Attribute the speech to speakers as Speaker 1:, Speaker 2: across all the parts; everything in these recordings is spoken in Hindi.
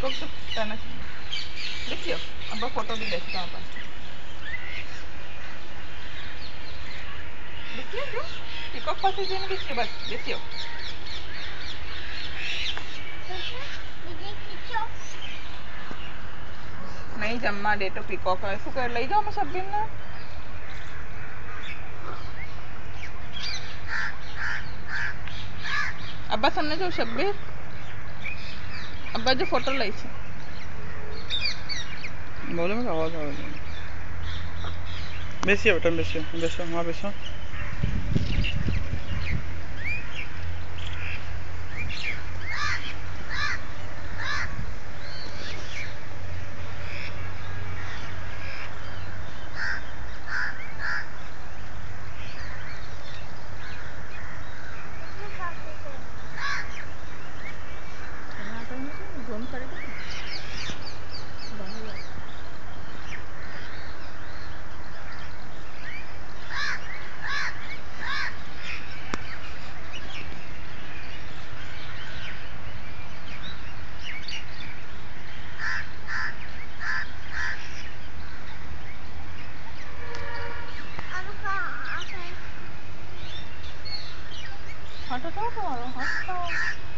Speaker 1: पीकॉक तो करना चाहिए देखियो अब फोटो भी देखते हैं अपन देखियो जो पीकॉक पास जेने देखियो बस देखियो નહીં જમવા દે તો પીકોક શું કરે લઈ જાઓ શબ્બીરને અબ્બા તમને જો શબ્બીર અબ્બા જો ફોટો લઈ છે
Speaker 2: બોલો મેં આવાજ આવે છે બેસીએ બેટા બેસીએ બેસો હા બેસો
Speaker 1: 好吃都是网红好
Speaker 3: 吃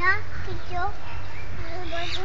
Speaker 3: ya kecil baju
Speaker 2: जा जा